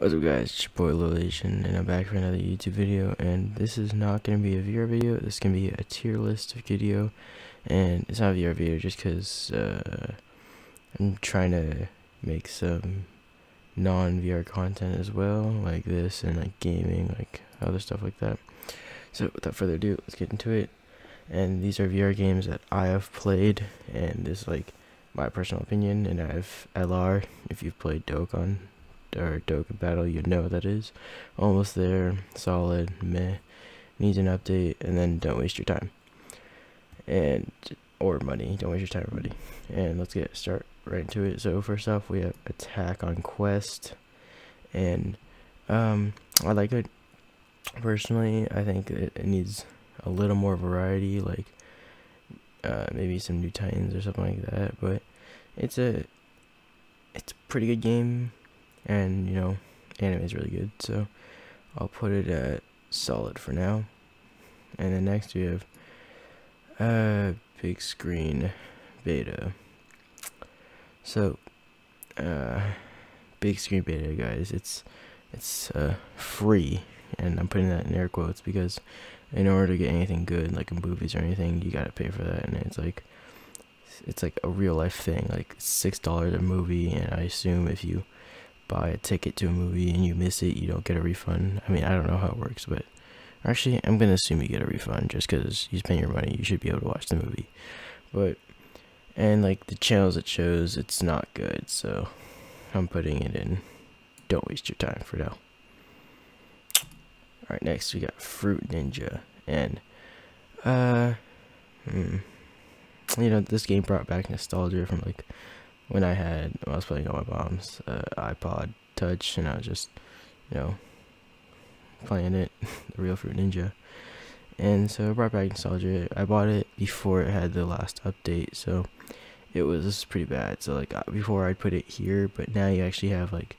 What's up guys, it's your boy LilAsian, and I'm back for another YouTube video, and this is not going to be a VR video, this is going to be a tier list video, and it's not a VR video just because uh, I'm trying to make some non-VR content as well, like this, and like gaming, like other stuff like that. So without further ado, let's get into it, and these are VR games that I have played, and this is like my personal opinion, and I have LR, if you've played Dokkan or Dokkan Battle, you know what that is. Almost there, solid, meh, needs an update, and then don't waste your time. And, or money, don't waste your time money. And let's get start right into it. So first off, we have Attack on Quest, and, um, I like it. Personally, I think it, it needs a little more variety, like, uh, maybe some new titans or something like that, but it's a, it's a pretty good game and you know anime is really good so I'll put it at solid for now. And then next we have uh big screen beta. So uh Bigscreen Beta guys it's it's uh free. And I'm putting that in air quotes because in order to get anything good like in movies or anything you gotta pay for that. And it's like it's like a real life thing like six dollars a movie. And I assume if you buy a ticket to a movie and you miss it, you don't get a refund. I mean, I don't know how it works, but actually, I'm gonna assume you get a refund just because you spend your money. You should be able to watch the movie, but and like the channels it shows, it's not good. So I'm putting it in. Don't waste your time for now. All right, next we got Fruit Ninja, and uh, hmm, you know this game brought back nostalgia from like when I had when I was playing on my mom's uh, iPod Touch, and I was just, you know, playing it, the Real Fruit Ninja, and so it brought back nostalgia. I bought it before it had the last update, so it was pretty bad. So like before I'd put it here, but now you actually have like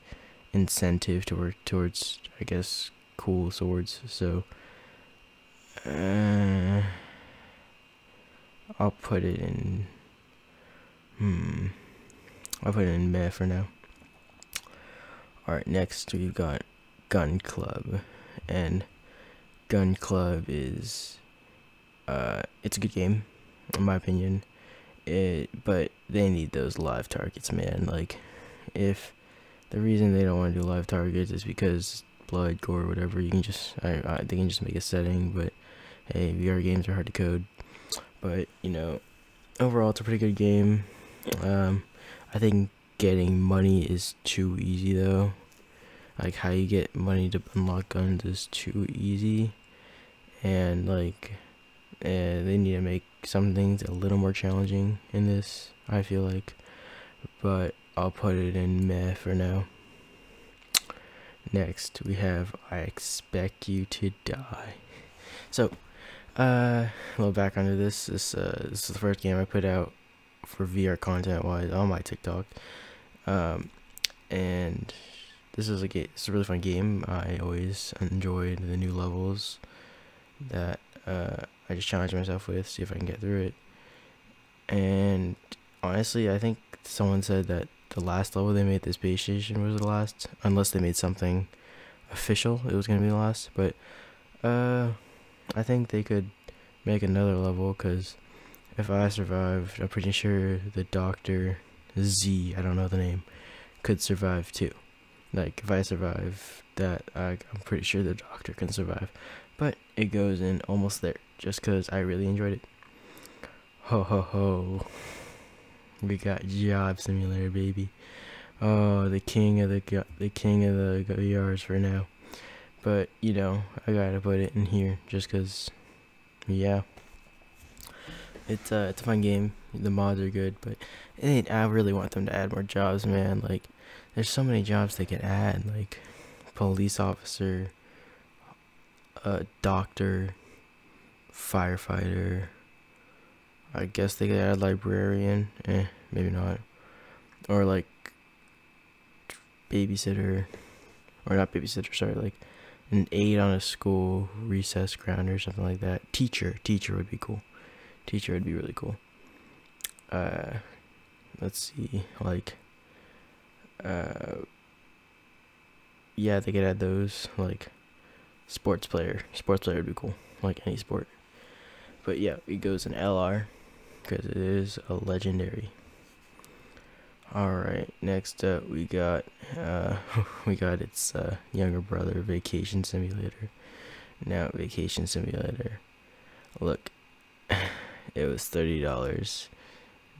incentive to work towards, I guess, cool swords. So. Uh, I'll put it in. Hmm. I'll put it in meh for now. Alright, next we've got Gun Club. And Gun Club is uh it's a good game, in my opinion. It but they need those live targets, man. Like if the reason they don't want to do live targets is because blood, gore, whatever, you can just I, I they can just make a setting, but hey, VR games are hard to code. But, you know, overall it's a pretty good game. Um I think getting money is too easy though. Like how you get money to unlock guns is too easy. And like uh, they need to make some things a little more challenging in this, I feel like. But I'll put it in meh for now. Next, we have I Expect You to Die. So, uh, a little background to this. This, uh, this is the first game I put out for VR content wise on my TikTok. Um, and this is a game. It's a really fun game. I always enjoyed the new levels that uh, I just challenge myself with, see if I can get through it. And honestly, I think someone said that the last level they made, the space station, was the last, unless they made something official. It was gonna be the last, but uh, I think they could make another level because if I survived, I'm pretty sure the Doctor Z, I don't know the name, could survive too. Like if I survive that, I, I'm pretty sure the Doctor can survive. But it goes in almost there, just because I really enjoyed it. Ho ho ho. We got Job Simulator, baby. Oh, the king of the the king of the VRs for now. But you know, I gotta put it in here just cause, yeah. It's uh, it's a fun game. The mods are good, but I really want them to add more jobs, man. Like, there's so many jobs they can add, like police officer, a doctor, firefighter. I guess they could add librarian. Eh, maybe not. Or like babysitter, or not babysitter. Sorry, like an aide on a school recess ground or something like that. Teacher, teacher would be cool teacher would be really cool. Uh, let's see, like, uh, yeah, they could add those like sports player. Sports player would be cool, like any sport. But yeah, it goes in LR because it is a legendary. All right, next up we got uh we got its uh, younger brother, Vacation Simulator. Now, Vacation Simulator. Look, it was thirty dollars,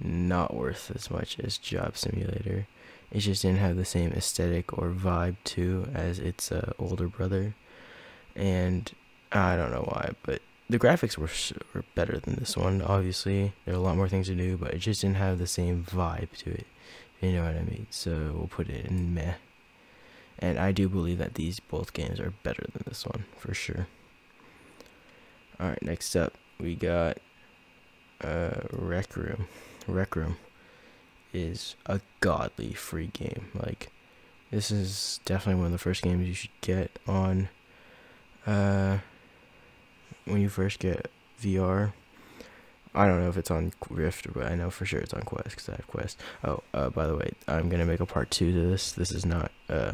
not worth as much as Job Simulator. It just didn't have the same aesthetic or vibe too as its uh, older brother, and I don't know why, but the graphics were, were better than this one. Obviously, there are a lot more things to do, but it just didn't have the same vibe to it. You know what I mean? So we'll put it in meh. And I do believe that these both games are better than this one for sure. All right, next up we got uh, Rec Room. Rec Room is a godly free game. Like this is definitely one of the first games you should get on uh when you first get VR. I don't know if it's on Rift, but I know for sure it's on Quest because I have Quest. Oh, uh, by the way, I'm gonna make a part two to this. This is not uh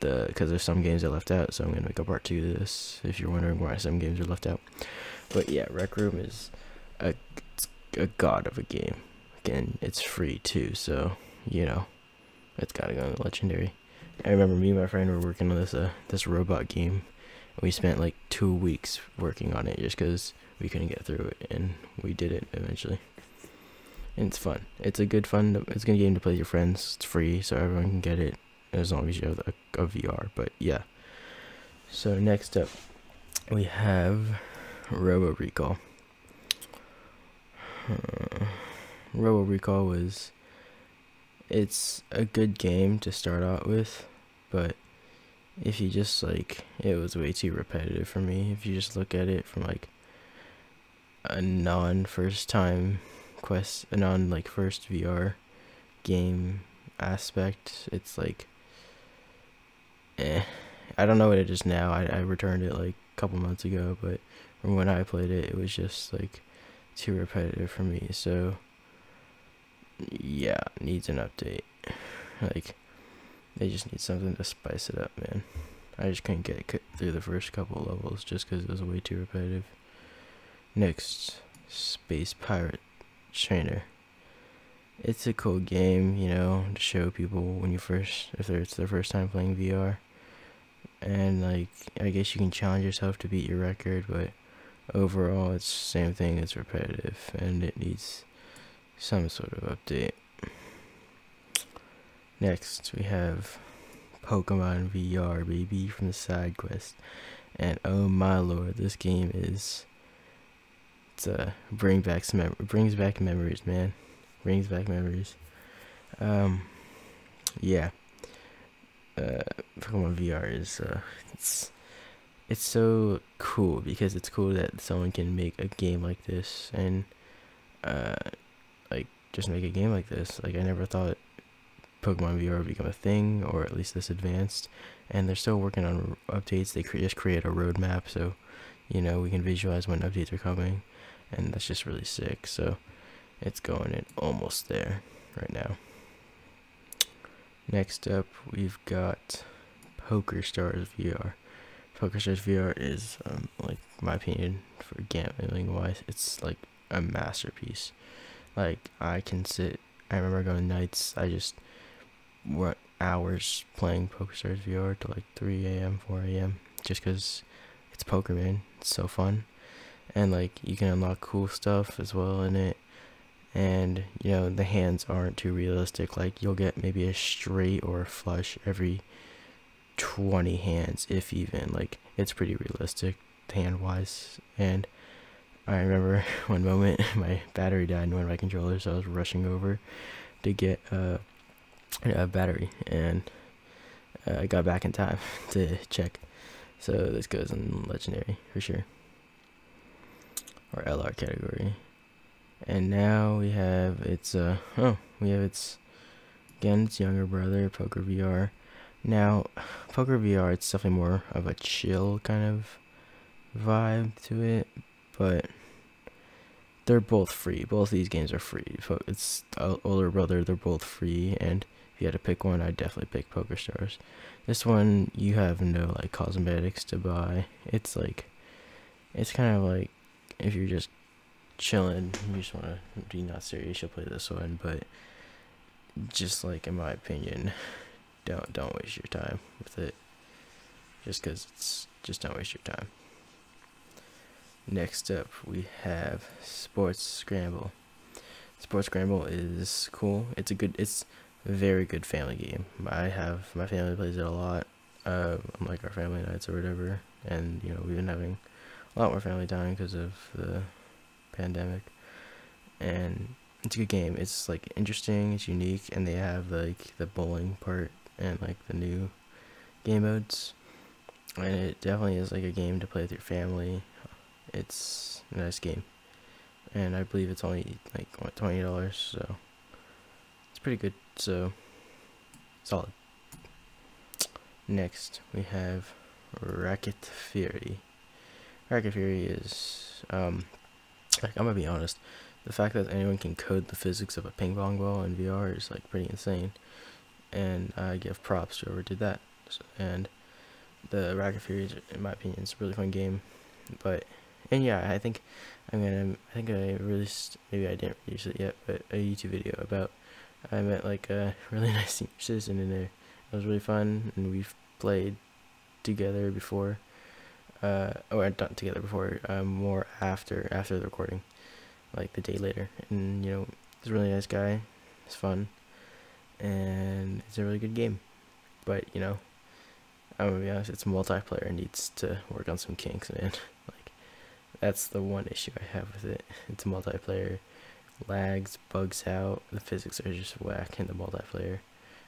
the because there's some games that left out, so I'm gonna make a part two to this. If you're wondering why some games are left out, but yeah, Rec Room is a a god of a game. Again, it's free too, so you know it's gotta go in the legendary. I remember me and my friend were working on this uh this robot game. We spent like two weeks working on it just because we couldn't get through it, and we did it eventually. And it's fun. It's a good fun. It's a good game to play with your friends. It's free, so everyone can get it as long as you have a, a VR. But yeah. So next up, we have Robo Recall. Uh, Robo Recall was. It's a good game to start out with, but if you just like, it was way too repetitive for me. If you just look at it from like a non first time quest, a non like first VR game aspect, it's like eh. I don't know what it is now. I, I returned it like a couple months ago, but from when I played it, it was just like too repetitive for me. So yeah, needs an update. Like they just need something to spice it up, man. I just couldn't get through the first couple levels just because it was way too repetitive. Next, Space Pirate Trainer. It's a cool game, you know, to show people when you first, if it's their first time playing VR and like I guess you can challenge yourself to beat your record, but overall it's the same thing. It's repetitive and it needs some sort of update. Next we have Pokemon VR baby from the side quest, and oh my lord, this game is it's uh bring back some mem- brings back memories, man, brings back memories. Um, yeah uh, Pokemon VR is uh, it's it's so cool because it's cool that someone can make a game like this and uh, like just make a game like this. Like I never thought Pokemon VR would become a thing, or at least this advanced. And they're still working on updates. They cre- just create a roadmap, so you know we can visualize when updates are coming, and that's just really sick. So it's going in almost there right now. Next up, we've got Poker Stars VR. Poker Stars VR is, um, like, my opinion, for gambling wise, it's like a masterpiece. Like, I can sit, I remember going nights, I just went hours playing Poker Stars VR to like 3 a.m., 4 a.m., just because it's poker, man. It's so fun. And, like, you can unlock cool stuff as well in it and you know the hands aren't too realistic like you'll get maybe a straight or a flush every 20 hands if even like it's pretty realistic hand wise and i remember one moment my battery died in one of my controllers so i was rushing over to get a battery and uh, i got back in time to check. So this goes in legendary for sure. Or lr category. And now we have its uh oh we have its again its younger brother poker vr now poker vr it's definitely more of a chill kind of vibe to it but they're both free both these games are free it's older brother they're both free and if you had to pick one, I'd definitely pick Poker Stars. This one, you have no like cosmetics to buy. It's like, it's kind of like if you're just chilling, you just want to be not serious, you'll play this one. But just like in my opinion, don't don't waste your time with it. Just because it's just don't waste your time. Next up, we have Sports Scramble. Sports Scramble is cool. It's a good. It's a very good family game. I have my family plays it a lot. Uh, like our family nights or whatever, and you know we've been having a lot more family time because of the pandemic, and it's a good game. It's like interesting. It's unique, and they have like the bowling part and like the new game modes, and it definitely is like a game to play with your family. It's a nice game, and I believe it's only like what twenty dollars, so it's pretty good. So solid. Next, we have Racket Fury. Racket Fury is um, like I'm gonna be honest, the fact that anyone can code the physics of a ping pong ball in VR is like pretty insane, and I give props to whoever did that. And the Racket Fury, in my opinion, is a really fun game, but and yeah, I think I'm gonna. I think I released maybe I didn't release it yet, but a YouTube video about I met like a really nice senior citizen in there. It was really fun, and we've played together before. Uh, or not together before. Um, more after after the recording, like the day later, and you know, he's a really nice guy. It's fun, and it's a really good game. But you know, I'm gonna be honest, it's multiplayer. Needs to work on some kinks, man. Like that's the one issue I have with it. It's multiplayer. Lags, bugs out, the physics are just whack in the multiplayer.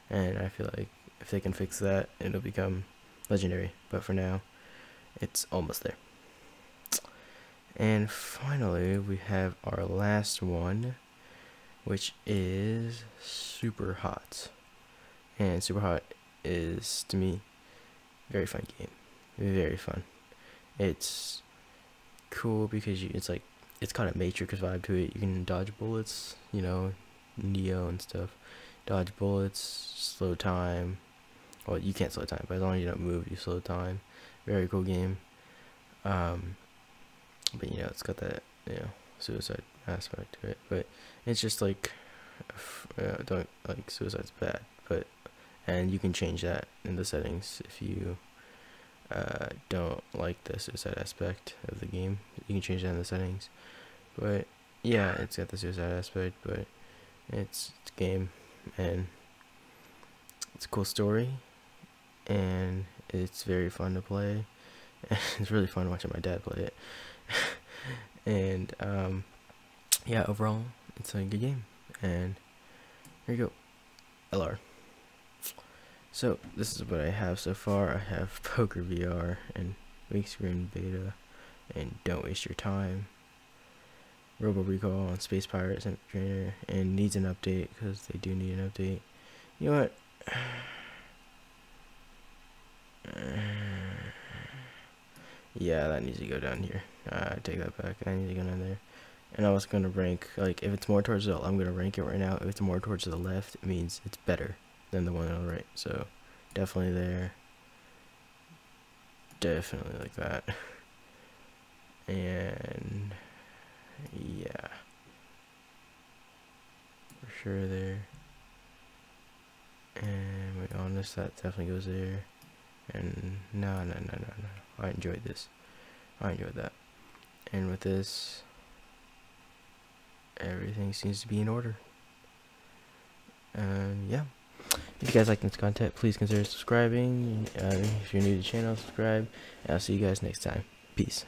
And I feel like if they can fix that, it'll become legendary. But for now, it's almost there. And finally, we have our last one, which is Super Hot. And Super Hot is, to me, very fun game. Very fun. It's cool because you, it's like it's kind of Matrix vibe to it. You can dodge bullets, you know, Neo and stuff. Dodge bullets, slow time. Well, you can't slow time, but as long as you don't move, you slow time. Very cool game. Um, but you know, it's got that you know suicide aspect to it. But it's just like uh, don't like suicide's bad, but and you can change that in the settings if you uh, don't like the suicide aspect of the game. You can change that in the settings. But yeah, it's got the suicide aspect, but it's, it's game and it's a cool story and it's very fun to play. And it's really fun watching my dad play it. and um, yeah, overall, it's a good game. And here you go, LR. So this is what I have so far. I have Poker VR and Weak Screen Beta and Don't Waste Your Time. Robo Recall on Space Pirates and Trainer and needs an update because they do need an update. You know what? yeah, that needs to go down here. Uh, take that back. I need to go down there. And I was gonna rank like if it's more towards the I'm gonna rank it right now. If it's more towards the left, it means it's better than the one on the right. So definitely there. Definitely like that. And yeah. For sure there. And wait, honest, that definitely goes there. And no, no, no, no, no. I enjoyed this. I enjoyed that. And with this, everything seems to be in order. And yeah. If you guys like this content, please consider subscribing. Uh, if you're new to the channel, subscribe. And I'll see you guys next time. Peace.